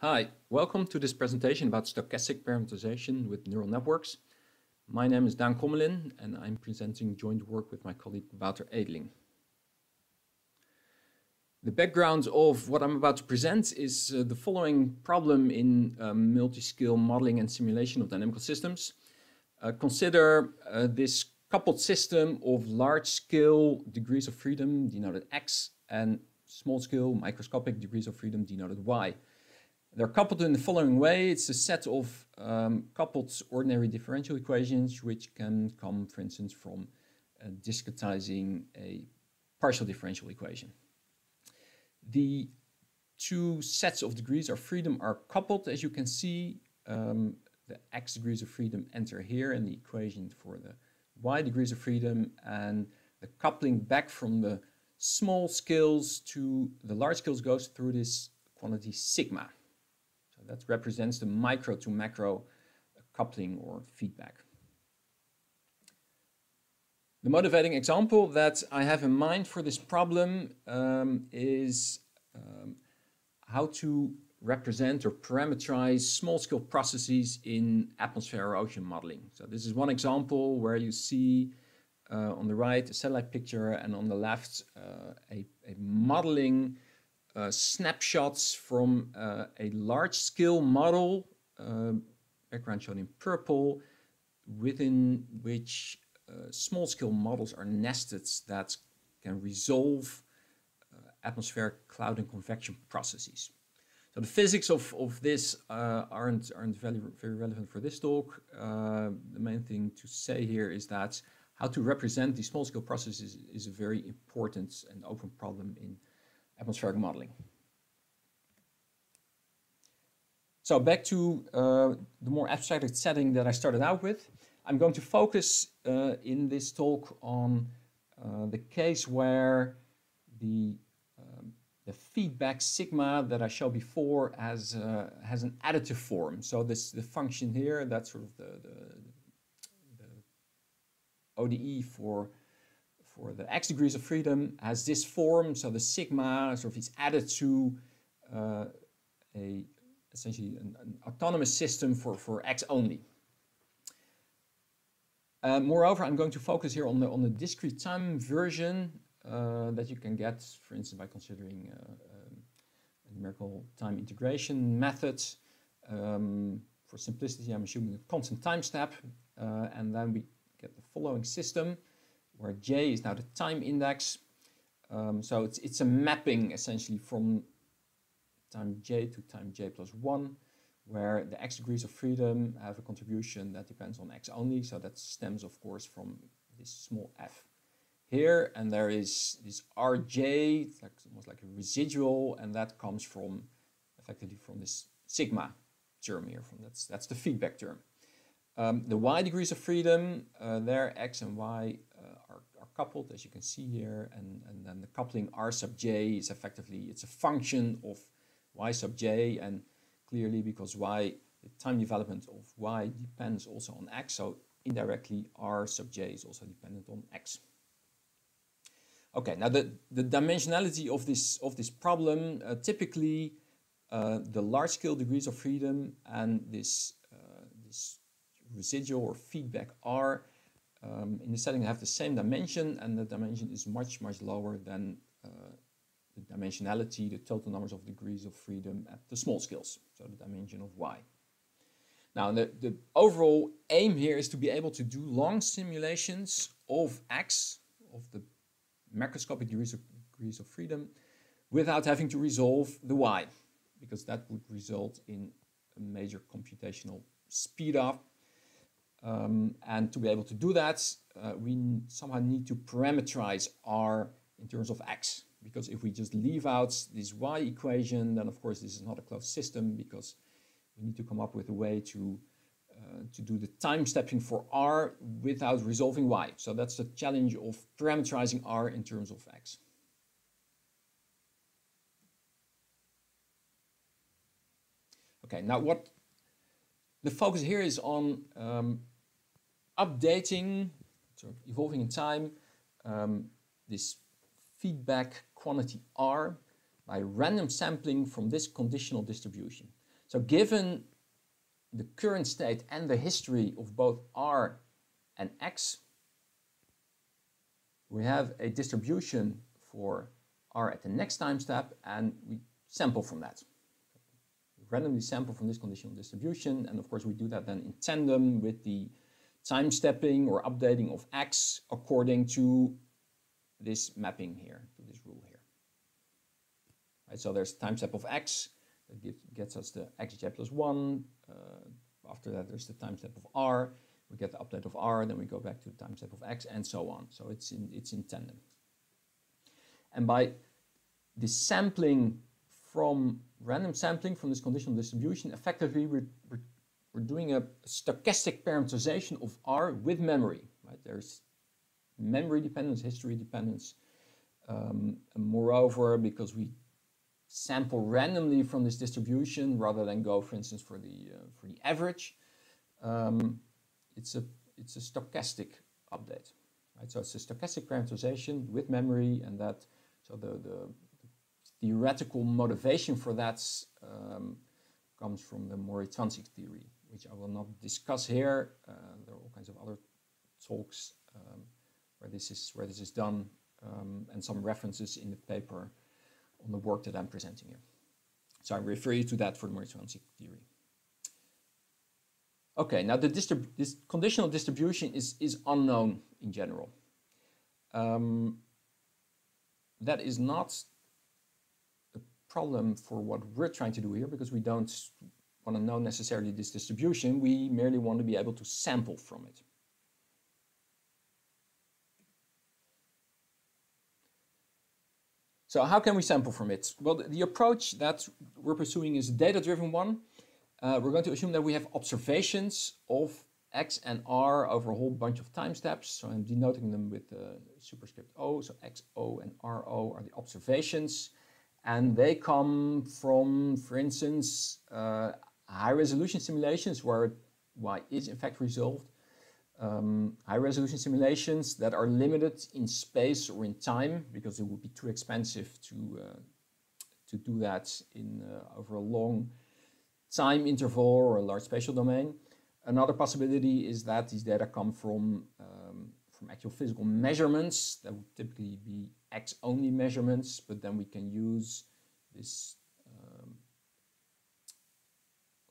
Hi, welcome to this presentation about stochastic parameterization with neural networks. My name is Daan Crommelin and I'm presenting joint work with my colleague Wouter Edeling. The background of what I'm about to present is uh, the following problem in uh, multi-scale modeling and simulation of dynamical systems. Uh, consider uh, this coupled system of large-scale degrees of freedom denoted x and small-scale microscopic degrees of freedom denoted y. They're coupled in the following way. It's a set of um, coupled ordinary differential equations which can come, for instance, from uh, discretizing a partial differential equation. The two sets of degrees of freedom are coupled, as you can see. Um, the x degrees of freedom enter here in the equation for the y degrees of freedom and the coupling back from the small scales to the large scales goes through this quantity sigma. That represents the micro to macro coupling or feedback. The motivating example that I have in mind for this problem um, is um, how to represent or parameterize small-scale processes in atmosphere ocean modeling. So this is one example where you see uh, on the right a satellite picture and on the left uh, a, a, modeling uh, snapshots from uh, a large-scale model, uh, background shown in purple, within which uh, small-scale models are nested that can resolve atmospheric cloud and convection processes. So the physics of, of this aren't, aren't very, very relevant for this talk. The main thing to say here is that how to represent these small-scale processes is a very important and open problem in atmospheric modeling. So back to uh, the more abstracted setting that I started out with. I'm going to focus uh, in this talk on uh, the case where the the feedback sigma that I showed before has uh, has an additive form. So this the function here, that's sort of the, the, the ODE for for the x degrees of freedom has this form. So the sigma sort of is added to uh, a essentially an, an, autonomous system for for x only. Uh, moreover, I'm going to focus here on the on the discrete time version uh, that you can get, for instance, by considering uh, um, numerical time integration methods. Um, for simplicity, I'm assuming a constant time step, uh, and then we get the following system where j is now the time index. Um, so it's, it's a mapping essentially from time j to time j plus 1, where the x degrees of freedom have a contribution that depends on x only. So that stems, of course, from this small f here, and there is this rj, it's like almost like a residual, and that comes from effectively from this sigma term here. From that's that's the feedback term. Um, the y degrees of freedom, uh, there x and y coupled, as you can see here, and, and then the coupling r sub j is effectively, it's a function of y sub j, and clearly because y, the time development of y depends also on x, so indirectly r sub j is also dependent on x. Okay, now the, the dimensionality of this, of this problem, uh, typically uh, the large scale degrees of freedom and this, uh, this residual or feedback R um, in the setting have the same dimension and the dimension is much, much lower than uh, the dimensionality, the total numbers of degrees of freedom at the small scales, so the dimension of Y. Now, the, the overall aim here is to be able to do long simulations of X, of the macroscopic degrees of, degrees of freedom without having to resolve the y, because that would result in a major computational speed up. Um, and to be able to do that, uh, we somehow need to parameterize r in terms of x. Because if we just leave out this y equation, then of course this is not a closed system because we need to come up with a way to uh, to do the time stepping for R without resolving Y. So that's the challenge of parameterizing R in terms of X. Okay, now what the focus here is on um, updating, so evolving in time, um, this feedback quantity R by random sampling from this conditional distribution. So given the current state and the history of both R and X, we have a distribution for R at the next time step and we sample from that. Randomly sample from this conditional distribution and of course we do that then in tandem with the time stepping or updating of X according to this mapping here, to this rule here. Right, so there's time step of X that gets us the xj plus 1. Uh, after that there's the time step of R we get the update of R, then we go back to the time step of X, and so on. So it's in, it's in tandem. And by the sampling from random sampling from this conditional distribution, effectively we're, we're, we're doing a stochastic parameterization of R with memory. Right? There's memory dependence, history dependence. Um, moreover, because we sample randomly from this distribution rather than go, for instance, for the, uh, for the average, um, it's a it's a stochastic update, right? So it's a stochastic parameterization with memory, and that so the the, the theoretical motivation for that um, comes from the Mori-Zwanzig theory, which I will not discuss here. Uh, there are all kinds of other talks um, where this is where this is done, um, and some references in the paper on the work that I'm presenting here. So I refer you to that for the Mori-Zwanzig theory. Okay, now the this conditional distribution is, is unknown in general. Um, that is not a problem for what we're trying to do here because we don't want to know necessarily this distribution. We merely want to be able to sample from it. So how can we sample from it? Well, the, approach that we're pursuing is a data-driven one uh, we're going to assume that we have observations of x and r over a whole bunch of time steps. So I'm denoting them with superscript O. So xo and ro are the observations. And they come from, for instance, uh, high resolution simulations where y is in fact resolved. Um, high resolution simulations that are limited in space or in time because it would be too expensive to, uh, to do that in, uh, over a long time interval or a large spatial domain. Another possibility is that these data come from, um, from actual physical measurements that would typically be X-only measurements, but then we can use this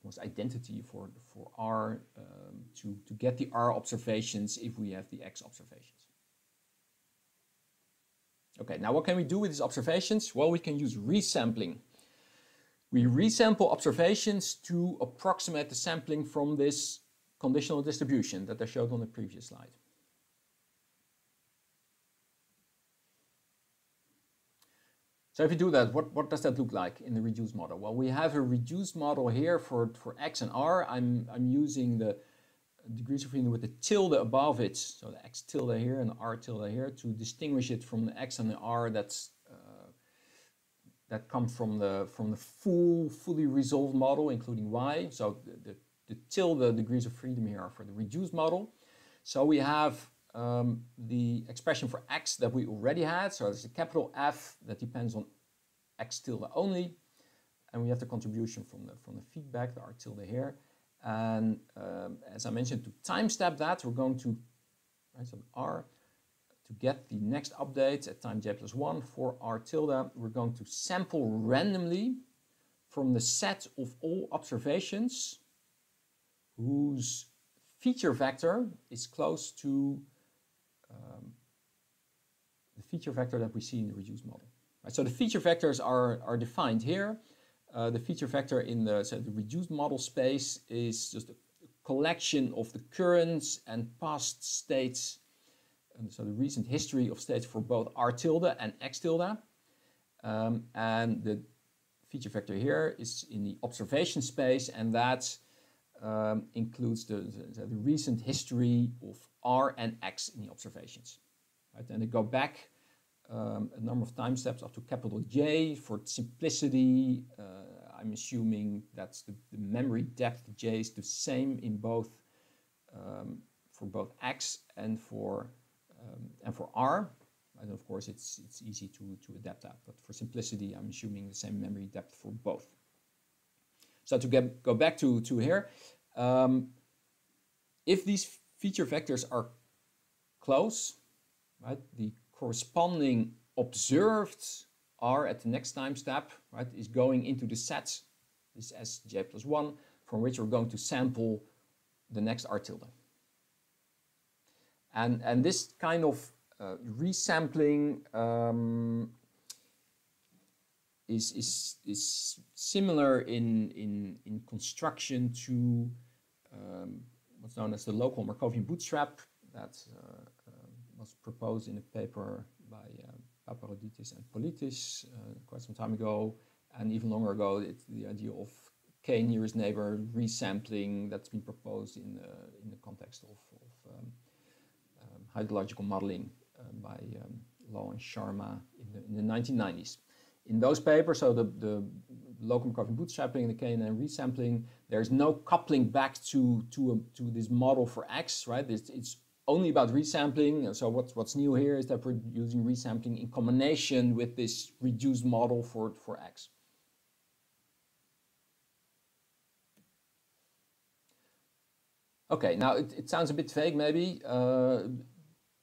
almost identity for, for R um, to, to get the R observations if we have the X observations. Okay, now what can we do with these observations? Well, we can use resampling we resample observations to approximate the sampling from this conditional distribution that I showed on the previous slide. So if you do that, what, what does that look like in the reduced model? Well, we have a reduced model here for, for x and r. I'm, I'm using the degrees of freedom with the tilde above it, so the x tilde here and the r tilde here, to distinguish it from the x and the r that's uh, that come from the from the full fully resolved model, including y. So the, the, the tilde degrees of freedom here are for the reduced model. So we have um, the expression for x that we already had. So there's a capital F that depends on x tilde only. And we have the contribution from the, from the feedback, the r tilde here. And um, as I mentioned, to time step that, we're going to, right, so r to get the next update at time j plus 1 for r tilde, we're going to sample randomly from the set of all observations whose feature vector is close to um, the feature vector that we see in the reduced model. Right, so the feature vectors are, are defined here. Uh, the feature vector in the, so the reduced model space is just a collection of the current and past states and so the recent history of states for both R tilde and X tilde. Um, and the feature vector here is in the observation space, and that um, includes the, the, the, recent history of R and X in the observations. Right? And they go back um, a number of time steps up to capital J. For simplicity, uh, I'm assuming that's the, the, memory depth J is the same in both um, for both X and for um, and for R, and of course it's, it's easy to, to adapt that, but for simplicity I'm assuming the same memory depth for both. So to get, go back to, to here, um, if these feature vectors are close, right, the corresponding observed r at the next time step, right, is going into the set, this sj plus 1, from which we're going to sample the next r tilde. And, and this kind of uh, resampling um, is, is, is similar in, in, in construction to um, what's known as the local Markovian bootstrap that uh, uh, was proposed in a paper by uh, Paparoditis and Politis quite some time ago. And even longer ago, it's the idea of k nearest neighbor resampling that's been proposed in the, in the context of, of um, um, hydrological modeling uh, by um, Lall and Sharma in the, in the 1990s in those papers, so the, the local Markovian bootstrapping and the KNN resampling, there's no coupling back to, to, a, to this model for X, right? It's, it's only about resampling. So what's, what's new here is that we're using resampling in combination with this reduced model for, for X. Okay, now it, it sounds a bit vague maybe. Uh,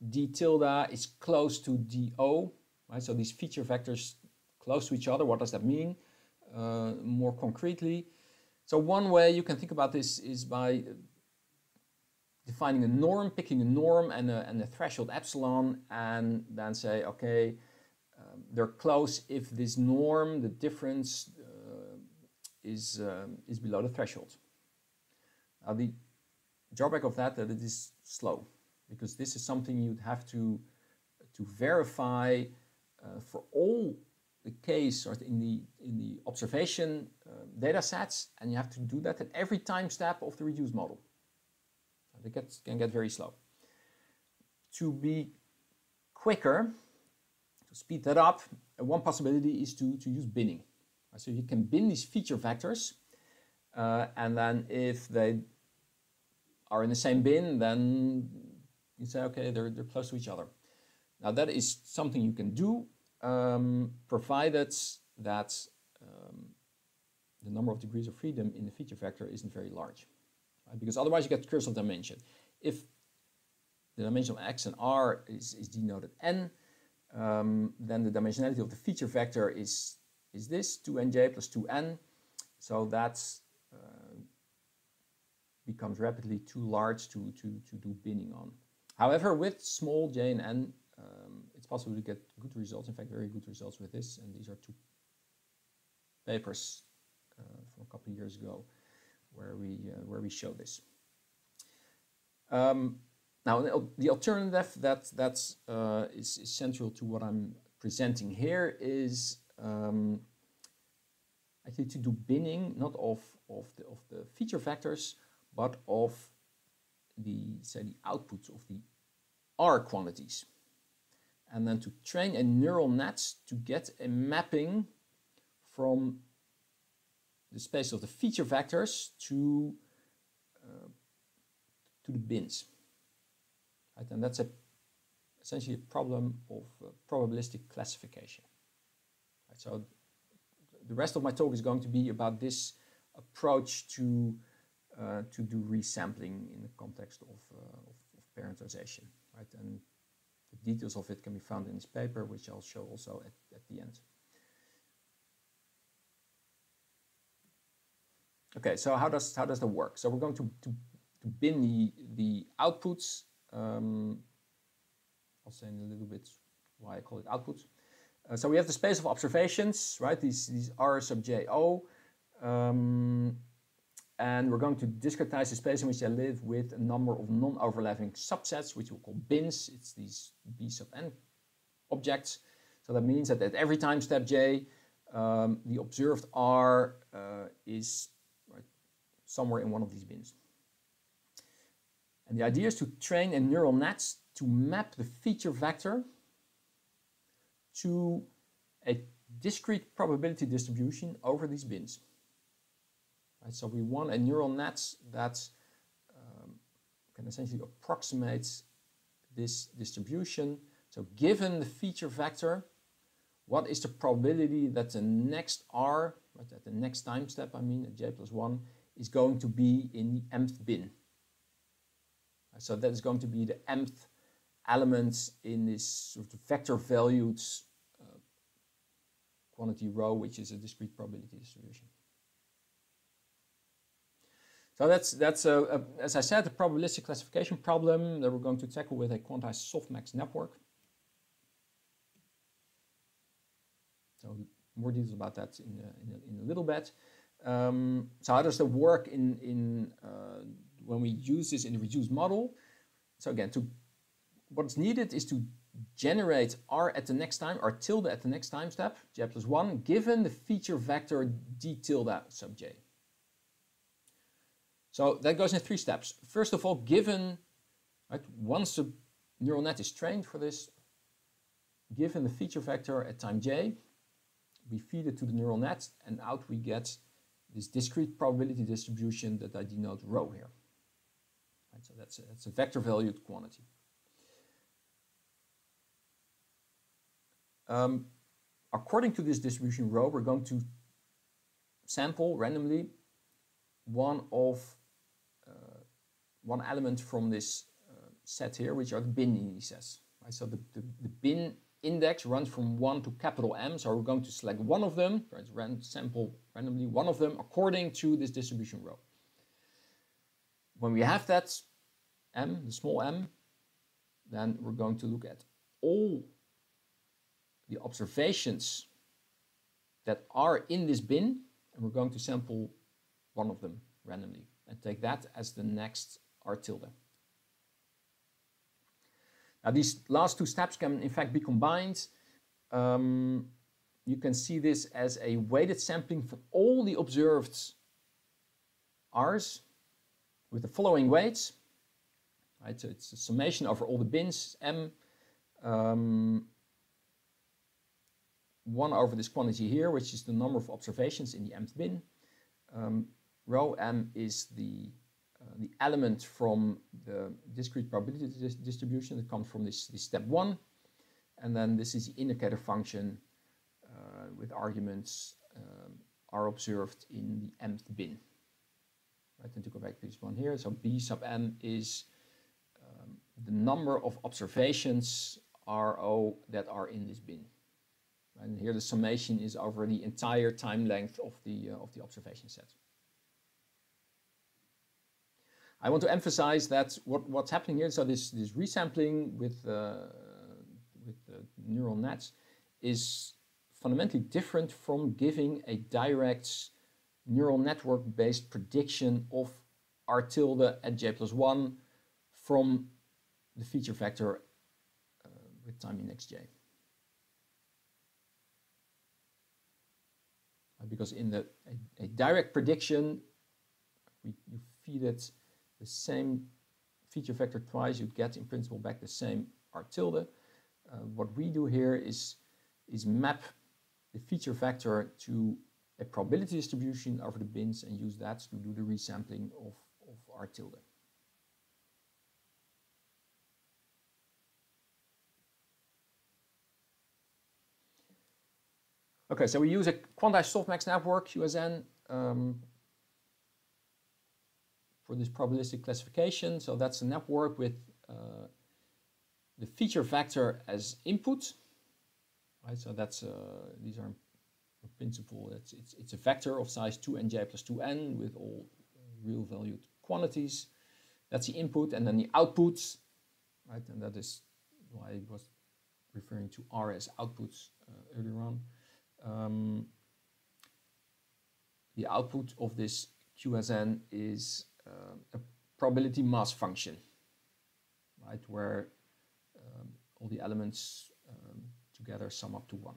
d tilde is close to do, right? So these feature vectors close to each other. What does that mean more concretely? So one way you can think about this is by defining a norm, picking a norm and a, and a threshold epsilon, and then say, okay, um, they're close if this norm, the difference, uh, is, um, is below the threshold. Now the drawback of that that it is slow, because this is something you'd have to, to verify uh, for all the case or in the in the observation uh, data sets and you have to do that at every time step of the reduced model. It gets, can get very slow. To be quicker, to speed that up, uh, one possibility is to, to use binning. So you can bin these feature vectors uh, and then if they are in the same bin, then you say, okay, they're, they're close to each other. Now that is something you can do um, provided that um, the number of degrees of freedom in the feature vector isn't very large. Right? Because otherwise you get curse of dimension. If the dimension of x and r is, is denoted n, um, then the dimensionality of the feature vector is, is this, 2nj plus 2n. So that uh, becomes rapidly too large to, to, to do binning on. However, with small j and n, um, it's possible to get good results, in fact, very good results with this. And these are two papers uh, from a couple of years ago where we, uh, where we show this. Um, now, the alternative that that's, uh, is, is central to what I'm presenting here is um, actually to do binning, not of, of, the, of the feature vectors, but of the, say, the outputs of the R quantities and then to train a neural net to get a mapping from the space of the feature vectors to uh, to the bins. Right? And that's a essentially a problem of uh, probabilistic classification. Right? So the rest of my talk is going to be about this approach to uh, to do resampling in the context of, uh, of, of parameterization. Right? And the details of it can be found in this paper, which I'll show also at, at the end. Okay, so how does how does that work? So we're going to, to, to bin the, the outputs. Um, I'll say in a little bit why I call it outputs. Uh, so we have the space of observations, right? These, these R sub J O. Um, and we're going to discretize the space in which they live with a number of non-overlapping subsets, which we'll call bins. It's these B sub n objects. So that means that at every time step j, um, the observed R uh, is right, somewhere in one of these bins. And the idea is to train a neural net to map the feature vector to a discrete probability distribution over these bins. Right? So we want a neural net that um, can essentially approximate this distribution. So given the feature vector, what is the probability that the next R, right, at the next time step, I mean, at j plus 1, is going to be in the mth bin. So that is going to be the mth element in this sort of vector valued uh, quantity rho, which is a discrete probability distribution. So that's, that's a, a, as I said, a probabilistic classification problem that we're going to tackle with a quantized softmax network. So more details about that in a, in a, in a little bit. Um, so how does that work in, in uh, when we use this in the reduced model? So again, to what's needed is to generate r at the next time, r tilde at the next time step, j plus 1, given the feature vector d tilde sub j. So that goes in three steps. First of all, given, right, once the neural net is trained for this, given the feature vector at time j, we feed it to the neural net, and out we get this discrete probability distribution that I denote rho here. Right, so that's a, that's a vector valued quantity. Um, according to this distribution rho, we're going to sample randomly one of one element from this uh, set here, which are the bin indices. Right? So the, the, the, bin index runs from 1 to capital M, so we're going to select one of them, right? Sample randomly one of them according to this distribution rho. When we have that m, the small m, then we're going to look at all the observations that are in this bin, and we're going to sample one of them randomly and take that as the next R tilde. Now these last two steps can in fact be combined. Um, you can see this as a weighted sampling for all the observed R's with the following weights. Right, so it's a summation over all the bins, M, um, 1 over this quantity here, which is the number of observations in the mth bin. Um, rho m is the, the element from the discrete probability dis distribution that comes from this, this step 1. And then this is the indicator function uh, with arguments um, are observed in the mth bin. Right, and to go back to this one here, so b sub m is um, the number of observations RO that are in this bin. And here the summation is over the entire time length of the, uh, of the observation set. I want to emphasize that what, what's happening here, so this, this resampling with, uh, with neural nets is fundamentally different from giving a direct neural network based prediction of r tilde at j plus 1 from the feature vector uh, with time index j. because in the a, a direct prediction, we, you feed it the same feature vector twice, you get in principle back the same r tilde. Uh, what we do here is, is map the feature vector to a probability distribution over the bins and use that to do the resampling of, of r tilde. Okay, so we use a quantized softmax network, QSN, um, for this probabilistic classification. So that's a network with uh, the feature vector as input. Right, so that's uh, these are in principle it's, it's it's a vector of size 2nj plus 2n with all real valued quantities. That's the input, and then the outputs, right? And that is why I was referring to R as outputs uh, earlier on um, the output of this QSN is uh, a probability mass function, right, where um, all the elements um, together sum up to one.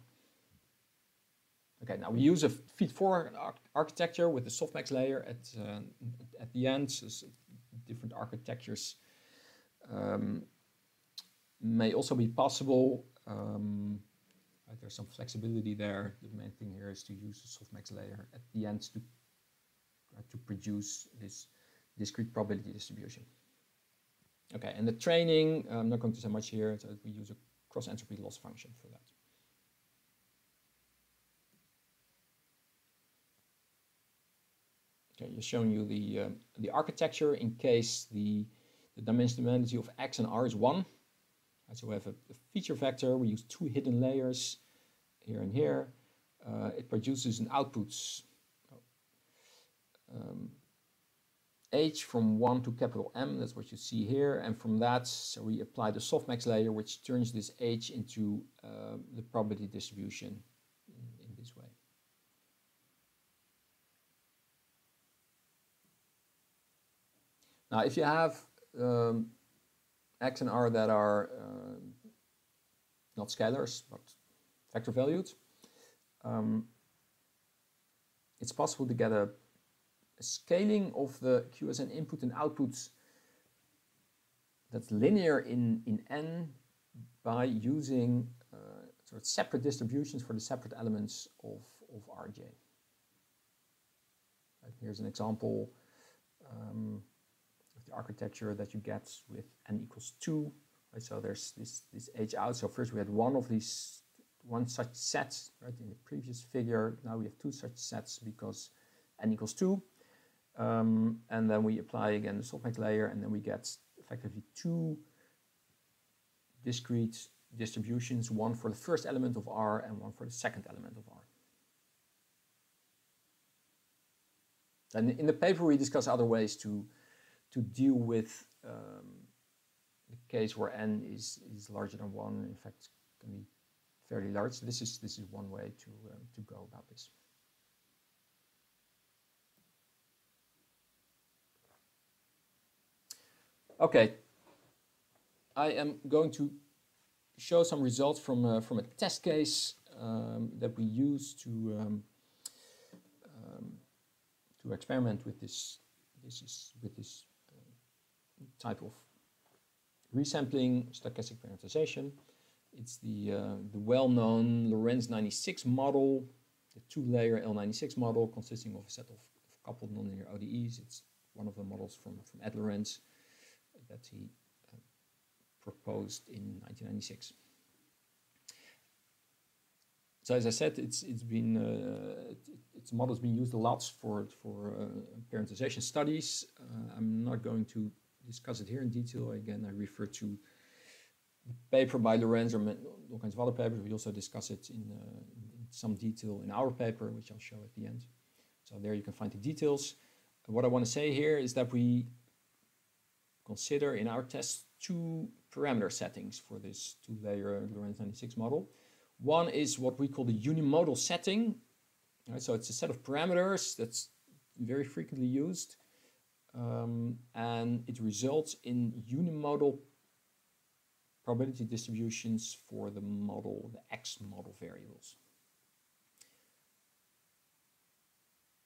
Okay, now we use a feed-forward architecture with the softmax layer at, uh, at the end. So different architectures um, may also be possible. Um, Right? There's some flexibility there. The main thing here is to use the softmax layer at the end to, uh, to produce this discrete probability distribution. Okay, and the training, I'm not going to say much here, so we use a cross-entropy loss function for that. Okay, just showing you the, uh, the architecture in case the, the dimensionality of x and r is 1. So we have a, a, feature vector, we use two hidden layers here and here. Uh, it produces an output. Oh. Um, h from 1 to capital M, that's what you see here, and from that so we apply the softmax layer which turns this h into uh, the probability distribution in, in, this way. Now if you have um, x and r that are uh, not scalars but vector valued, um, it's possible to get a scaling of the QSN input and outputs that's linear in, in n by using uh, sort of separate distributions for the separate elements of, of Rj. Here's an example um, of the architecture that you get with n equals 2. Right, so there's this, this h out. So first we had one of these, one such set right, in the previous figure. Now we have two such sets because n equals 2. Um, and then we apply again the softmax layer and then we get effectively two discrete distributions, one for the first element of R and one for the second element of R. And in the paper we discuss other ways to, to deal with um, the case where n is, is larger than 1, in fact can be fairly large. This is, this is one way to, uh, to go about this. Okay, I am going to show some results from, uh, from a test case um, that we use to, um, um, to experiment with this, this is, with this uh, type of resampling stochastic parameterization. It's the, uh, the well-known Lorenz 96 model, the two-layer L96 model consisting of a set of, of coupled nonlinear ODEs. It's one of the models from, from Ed Lorenz that he uh, proposed in 1996. So as I said, it's it's been uh, its model's been used a lot for for uh, parameterization studies. Uh, I'm not going to discuss it here in detail. Again, I refer to the paper by Lorenz or all kinds of other papers. We also discuss it in, uh, in some detail in our paper, which I'll show at the end. So there you can find the details. What I want to say here is that we consider in our test two parameter settings for this two-layer Lorenz 96 model. One is what we call the unimodal setting. Right, so it's a set of parameters that's very frequently used. Um, and it results in unimodal probability distributions for the model, the X model variables.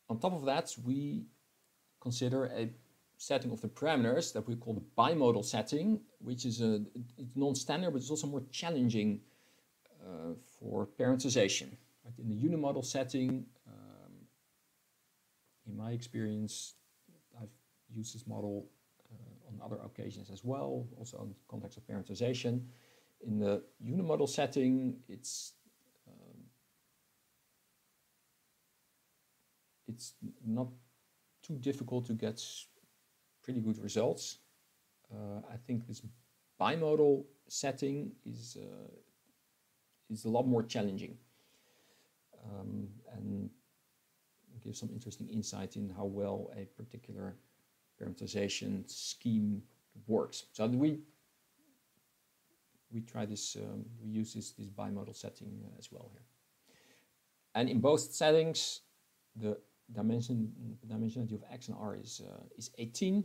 On top of that, we consider a setting of the parameters that we call the bimodal setting, which is a non-standard, but it's also more challenging uh, for parameterization. In the unimodal setting, um, in my experience, I've used this model uh, on other occasions as well, also in the context of parameterization. In the unimodal setting, it's um, it's not too difficult to get pretty good results. Uh, I think this bimodal setting is uh, is a lot more challenging um, and gives some interesting insight in how well a particular parameterization scheme works. So we we try this, um, we use this, this bimodal setting as well here. And in both settings, the dimension dimensionality of x and r is uh, is 18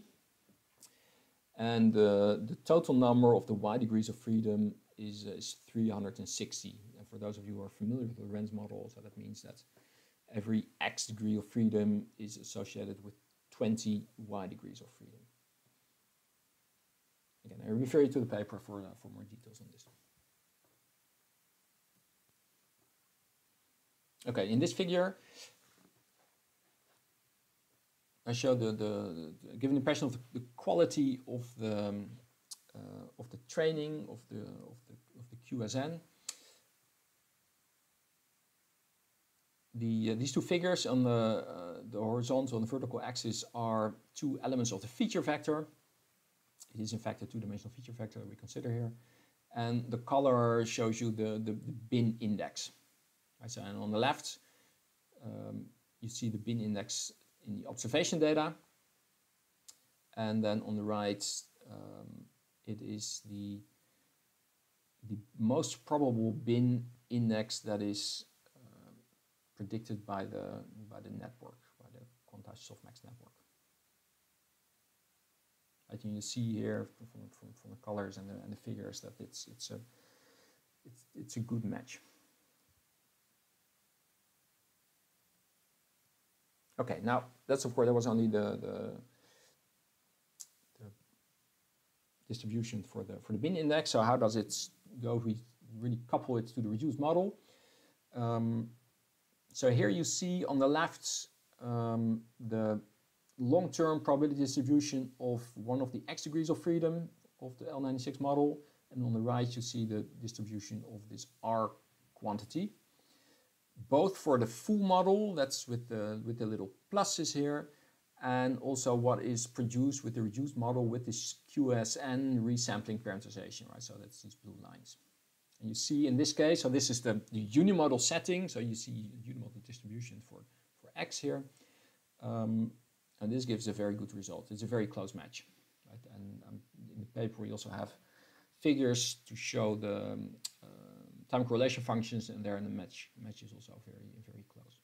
and uh, the total number of the y degrees of freedom is, uh, is 360 and for those of you who are familiar with the Lorenz model so that means that every x degree of freedom is associated with 20 y degrees of freedom. Again I refer you to the paper for, uh, for more details on this. Okay in this figure I show the, the, the give an impression of the, the quality of the um, uh, of the training of the of the of the QSN. the, uh, these two figures on the, uh, the horizontal and the vertical axis are two elements of the feature vector. It is in fact a two-dimensional feature vector we consider here. And the color shows you the, the, the bin index. Right, so and on the left, um, you see the bin index in the observation data. And then on the right, um, it is the, the most probable bin index that is uh, predicted by the, by the network, by the quantized softmax network. I think you see here from, from, from the colors and the, and the figures that it's, it's, a, it's, it's a good match. Okay, now that's of course, that was only the, the, the distribution for the, for the bin index. So how does it go if we really couple it to the reduced model? Um, so here you see on the left um, the long-term probability distribution of one of the x degrees of freedom of the L96 model. And on the right, you see the distribution of this R quantity both for the full model, that's with the, with the little pluses here, and also what is produced with the reduced model with this QSN resampling parameterization, right? So that's these blue lines. And you see in this case, so this is the, the unimodal setting, so you see unimodal distribution for, for X here. Um, and this gives a very good result. It's a very close match. Right? And um, in the paper, we also have figures to show the um, time correlation functions, and there in the match, match is also very, very close.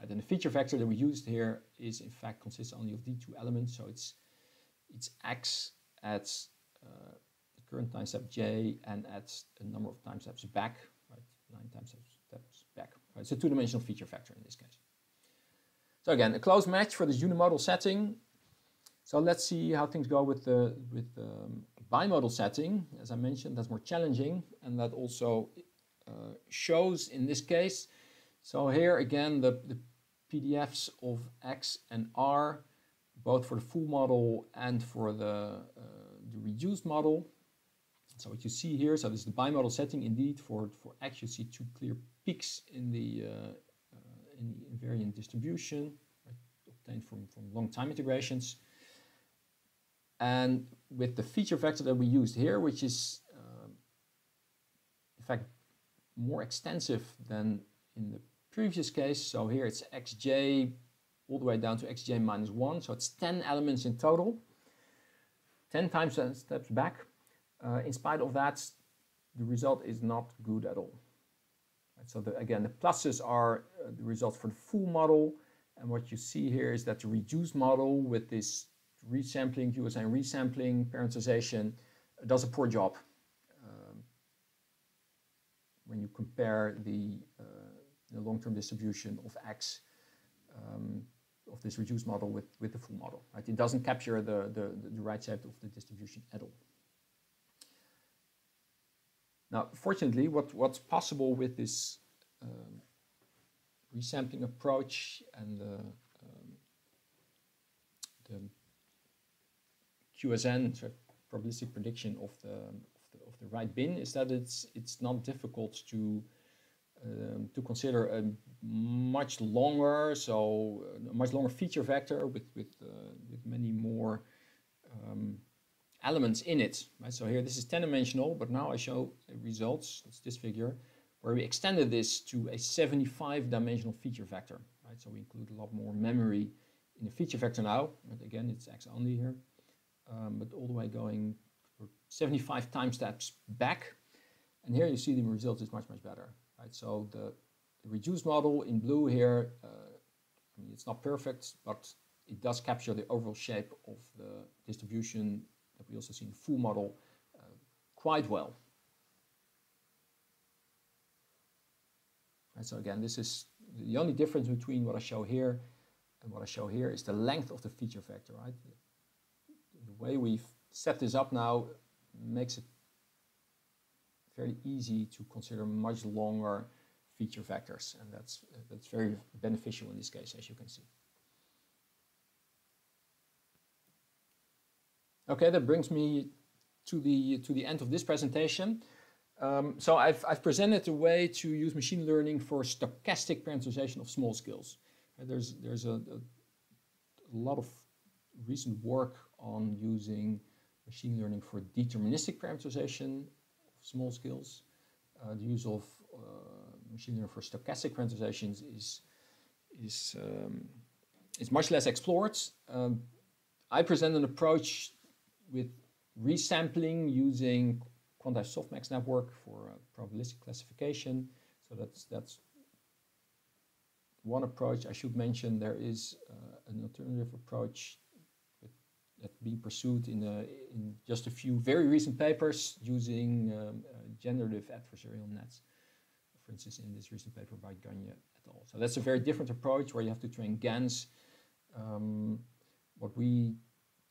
And then the feature vector that we used here is in fact consists only of the two elements, so it's it's x at uh, the current time step j and at a number of time steps back, right? Nine time steps back. Right? It's a two-dimensional feature vector in this case. So again, a close match for this unimodal setting. So let's see how things go with the with um, bimodal setting, as I mentioned, that's more challenging and that also uh, shows in this case. So here again, the, the PDFs of X and R, both for the full model and for the, uh, the reduced model. So what you see here, so this is the bimodal setting indeed. For, for X, you see two clear peaks in the, uh, uh in the invariant distribution obtained from, from long time integrations. And with the feature vector that we used here, which is um, in fact more extensive than in the previous case. So here it's xj all the way down to xj minus 1. So it's 10 elements in total, 10 times steps back. Uh, in spite of that, the result is not good at all. Right, so the, again, the pluses are uh, the results for the full model. And what you see here is that the reduced model with this resampling, QSN resampling, parameterization does a poor job um, when you compare the, uh, the long-term distribution of X um, of this reduced model with, with the full model. Right? It doesn't capture the, the, the right side of the distribution at all. Now, fortunately, what, what's possible with this um, resampling approach and the, um, the QSN, so probabilistic prediction of the, of the, of the right bin, is that it's it's not difficult to um, to consider a much longer, so a much longer feature vector with with uh, with many more um, elements in it. Right? So here this is 10 dimensional, but now I show results. It's this figure where we extended this to a 75 dimensional feature vector. Right? So we include a lot more memory in the feature vector now. But again, it's X only here um, but all the way going 75 time steps back. And here you see the result is much, much better. Right? So the, the reduced model in blue here, uh, I mean, it's not perfect, but it does capture the overall shape of the distribution that we also see in the full model uh, quite well. Right, so again, this is the only difference between what I show here and what I show here is the length of the feature vector, right? The way we've set this up now makes it fairly easy to consider much longer feature vectors and that's that's very beneficial in this case as you can see. Okay, that brings me to the to the end of this presentation. Um, so I've, I've presented a way to use machine learning for stochastic parameterization of small scales. There's there's a, a, lot of recent work on using machine learning for deterministic parameterization of small scales. Uh, the use of uh, machine learning for stochastic parameterizations is is um, is much less explored. Um, I present an approach with resampling using quantized softmax network for uh, probabilistic classification. So that's that's one approach. I should mention there is uh, an alternative approach that's being pursued in, a, in just a few very recent papers using um, uh, generative adversarial nets. For instance, in this recent paper by Gagne et al. So that's a very different approach where you have to train GANs. Um, what we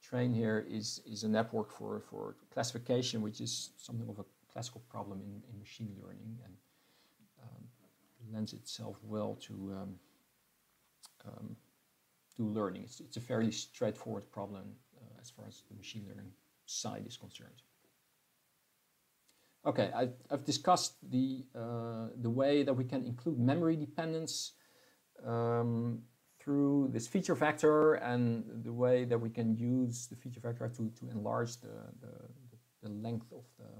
train here is, is a network for, for classification, which is something of a classical problem in, in machine learning and um, lends itself well to, um, um, to learning. It's, it's a fairly straightforward problem uh, as far as the machine learning side is concerned. Okay, I've, I've discussed the, uh, the way that we can include memory dependence um, through this feature vector and the way that we can use the feature vector to, to enlarge the, the, the length of the,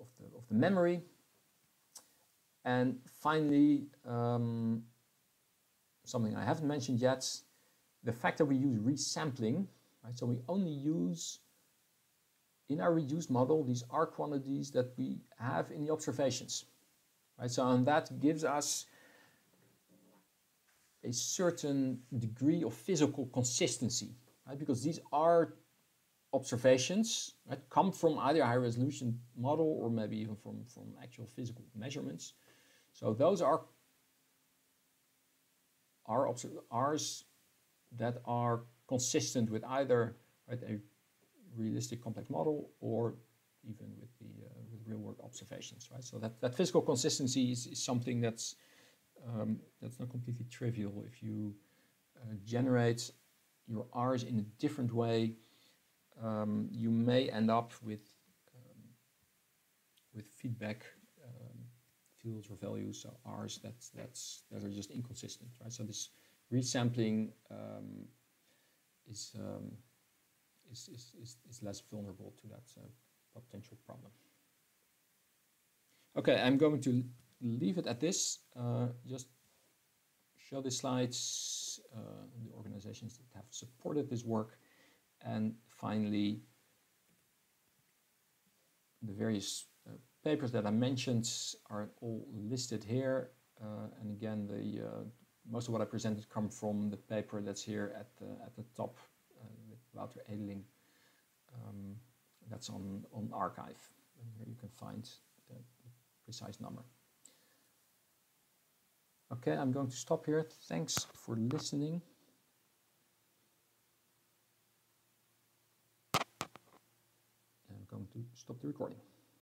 of the, of the memory. And finally, um, something I haven't mentioned yet, the fact that we use resampling, right? So we only use in our reduced model these R quantities that we have in the observations, right? So and that gives us a certain degree of physical consistency, right? Because these are observations right, come from either a high resolution model or maybe even from, from actual physical measurements. So those are, are R's that are consistent with either right, a realistic complex model or even with the uh, with real world observations, right? So that, that physical consistency is, is something that's um, that's not completely trivial. If you uh, generate your R's in a different way, um, you may end up with um, with feedback um, fields or values, so R's that's that's that are just inconsistent, right? So this resampling um, is, um, is, is, is, is less vulnerable to that uh, potential problem. Okay, I'm going to leave it at this. Uh, just show the slides, uh, the organizations that have supported this work, and finally the various uh, papers that I mentioned are all listed here. Uh, and again, the uh, most of what I presented come from the paper that's here at the, at the top uh, with Wouter Edeling. Um, that's on, on arXiv. And here you can find the, the precise number. Okay, I'm going to stop here. Thanks for listening. I'm going to stop the recording.